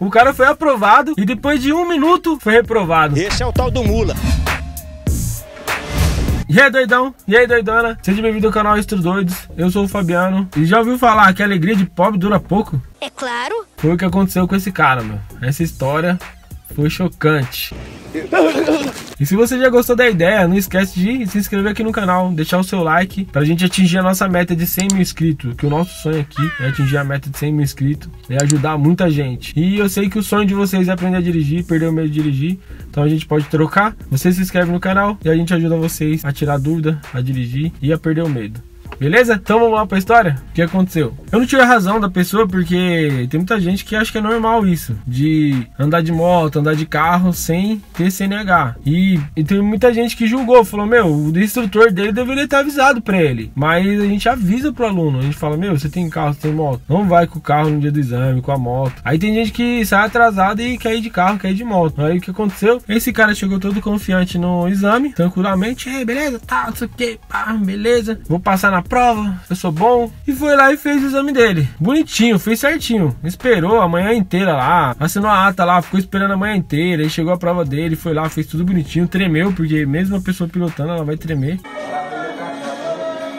O cara foi aprovado e depois de um minuto foi reprovado. Esse é o tal do mula. E aí, doidão? E aí, doidona? Seja bem-vindo ao canal Estros Doidos. Eu sou o Fabiano. E já ouviu falar que a alegria de pobre dura pouco? É claro. Foi o que aconteceu com esse cara, meu. Essa história foi chocante. E se você já gostou da ideia, não esquece de se inscrever aqui no canal, deixar o seu like pra gente atingir a nossa meta de 100 mil inscritos. Que o nosso sonho aqui é atingir a meta de 100 mil inscritos e ajudar muita gente. E eu sei que o sonho de vocês é aprender a dirigir, perder o medo de dirigir. Então a gente pode trocar. Você se inscreve no canal e a gente ajuda vocês a tirar dúvida, a dirigir e a perder o medo. Beleza? Então vamos lá pra história? O que aconteceu? Eu não tive a razão da pessoa porque tem muita gente que acha que é normal isso. De andar de moto, andar de carro sem ter CNH. E, e tem muita gente que julgou, falou, meu, o instrutor dele deveria ter avisado pra ele. Mas a gente avisa pro aluno. A gente fala, meu, você tem carro, você tem moto. Não vai com o carro no dia do exame, com a moto. Aí tem gente que sai atrasado e quer ir de carro, quer ir de moto. Aí o que aconteceu? Esse cara chegou todo confiante no exame, tranquilamente. É, beleza, tá, não sei o que, pá, beleza. Vou passar na prova, eu sou bom. E foi lá e fez o exame dele. Bonitinho, fez certinho. Esperou a manhã inteira lá, assinou a ata lá, ficou esperando a manhã inteira. Aí chegou a prova dele, foi lá, fez tudo bonitinho, tremeu, porque mesmo a pessoa pilotando, ela vai tremer.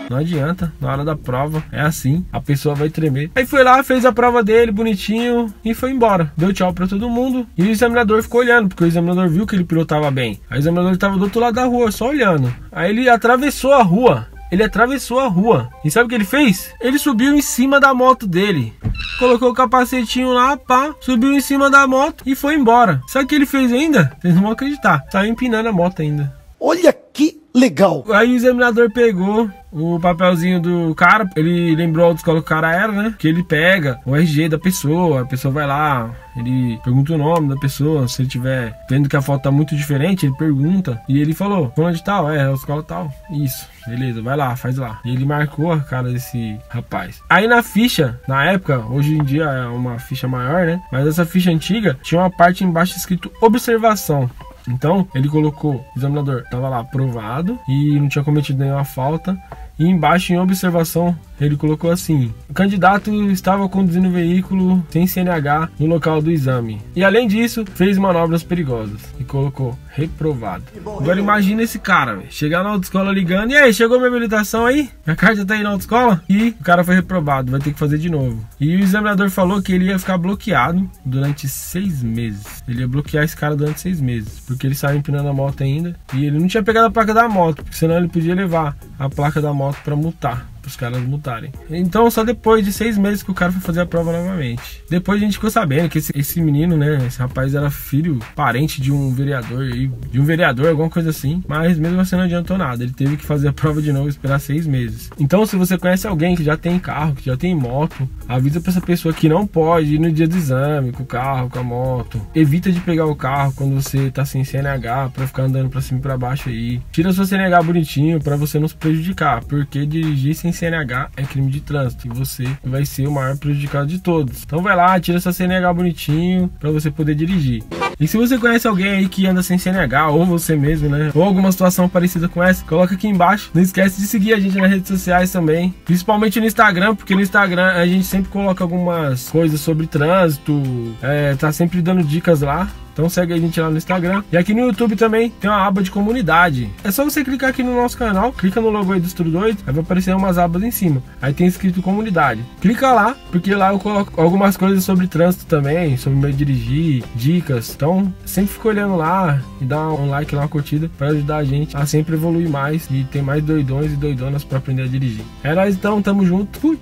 Não adianta, na hora da prova é assim, a pessoa vai tremer. Aí foi lá, fez a prova dele bonitinho e foi embora. Deu tchau pra todo mundo e o examinador ficou olhando, porque o examinador viu que ele pilotava bem. Aí o examinador estava do outro lado da rua, só olhando. Aí ele atravessou a rua. Ele atravessou a rua. E sabe o que ele fez? Ele subiu em cima da moto dele. Colocou o capacetinho lá, pá, subiu em cima da moto e foi embora. Sabe o que ele fez ainda? Vocês não vão acreditar. Saiu empinando a moto ainda. Olha que legal. Aí o examinador pegou o papelzinho do cara, ele lembrou a autoescola que o cara era, né? Que ele pega o RG da pessoa, a pessoa vai lá, ele pergunta o nome da pessoa, se ele tiver vendo que a foto tá muito diferente, ele pergunta. E ele falou, fulano de tal, é, a escola tal. Isso, beleza, vai lá, faz lá. E ele marcou a cara desse rapaz. Aí na ficha, na época, hoje em dia é uma ficha maior, né? Mas essa ficha antiga tinha uma parte embaixo escrito observação. Então, ele colocou, o examinador estava lá aprovado e não tinha cometido nenhuma falta. E embaixo, em observação, ele colocou assim: o candidato estava conduzindo o veículo sem CNH no local do exame. E além disso, fez manobras perigosas. E colocou reprovado. Agora imagina esse cara, véio, chegar na autoescola ligando: e aí, chegou minha habilitação aí? Minha carta tá aí na autoescola? E o cara foi reprovado, vai ter que fazer de novo. E o examinador falou que ele ia ficar bloqueado durante seis meses. Ele ia bloquear esse cara durante seis meses, porque ele saiu empinando a moto ainda. E ele não tinha pegado a placa da moto, porque senão ele podia levar a placa da moto para multar os caras multarem. Então, só depois de seis meses que o cara foi fazer a prova novamente. Depois a gente ficou sabendo que esse, esse menino, né, esse rapaz era filho, parente de um vereador, de um vereador, alguma coisa assim. Mas mesmo assim não adiantou nada. Ele teve que fazer a prova de novo e esperar seis meses. Então, se você conhece alguém que já tem carro, que já tem moto, avisa pra essa pessoa que não pode ir no dia do exame com o carro, com a moto. Evita de pegar o carro quando você tá sem CNH pra ficar andando pra cima e pra baixo aí. Tira sua CNH bonitinho pra você não se prejudicar, porque dirigir sem CNH é crime de trânsito e você vai ser o maior prejudicado de todos. Então vai lá, tira essa CNH bonitinho para você poder dirigir. E se você conhece alguém aí que anda sem CNH, ou você mesmo, né? Ou alguma situação parecida com essa, coloca aqui embaixo. Não esquece de seguir a gente nas redes sociais também. Principalmente no Instagram, porque no Instagram a gente sempre coloca algumas coisas sobre trânsito. É, tá sempre dando dicas lá. Então segue a gente lá no Instagram. E aqui no YouTube também tem uma aba de comunidade. É só você clicar aqui no nosso canal, clica no logo aí do Estudo 2, aí vai aparecer umas abas em cima. Aí tem escrito comunidade. Clica lá, porque lá eu coloco algumas coisas sobre trânsito também, sobre meio dirigir, dicas. Então sempre fica olhando lá e dá um like lá, uma curtida para ajudar a gente a sempre evoluir mais e ter mais doidões e doidonas para aprender a dirigir. É nóis então, tamo junto. Fui!